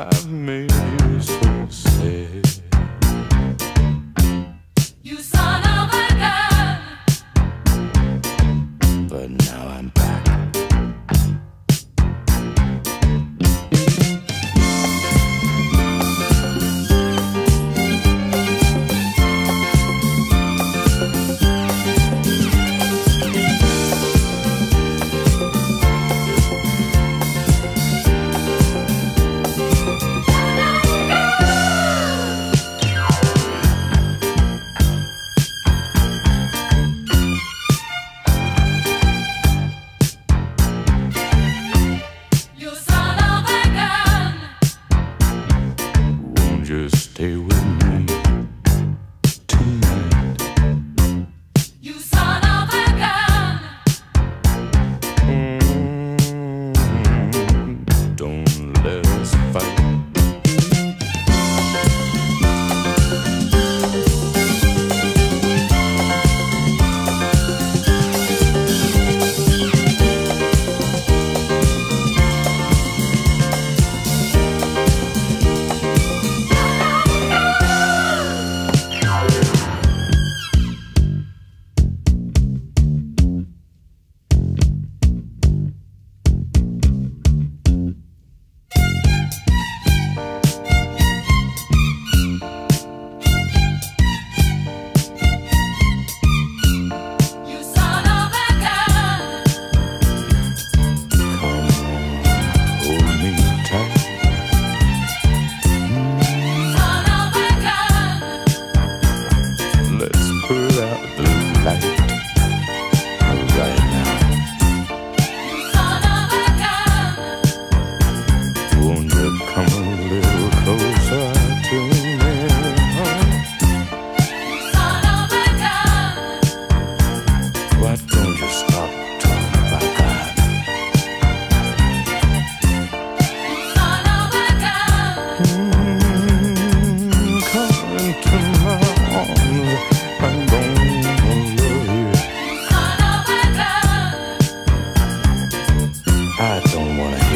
I've made you so sad. I don't wanna